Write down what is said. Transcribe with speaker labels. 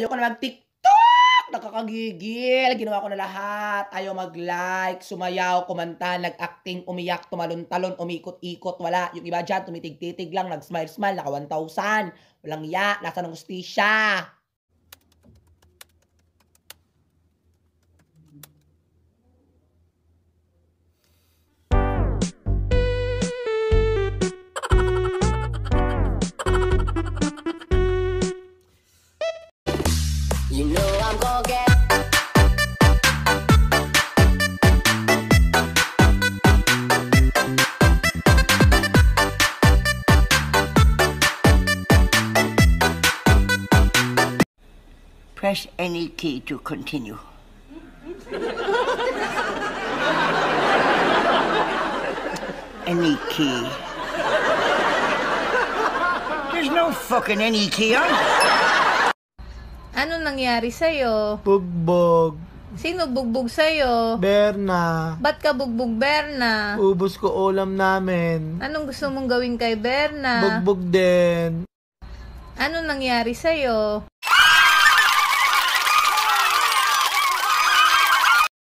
Speaker 1: Ayoko na mag-TikTok! Nakakagigil. Ginawa ko na lahat. Ayaw mag-like, sumayaw, kumanta, nag-acting, umiyak, tumalon-talon, umikot-ikot. Wala. Yung iba dyan, tumitig-titig lang, nag-smile-smile, naka 1,000. Walang ya. Nasa ng ustisya.
Speaker 2: You know I'm gonna get
Speaker 3: Press any key to continue. any key. There's no fucking any key on.
Speaker 4: Ano nangyari sa'yo?
Speaker 5: Bugbog.
Speaker 4: Sino bugbog sa'yo?
Speaker 5: Berna.
Speaker 4: Ba't ka bugbog, Berna?
Speaker 5: Ubus ko ulam namin.
Speaker 4: Anong gusto mong gawin kay Berna?
Speaker 5: Bugbog din.
Speaker 4: Ano nangyari sa'yo?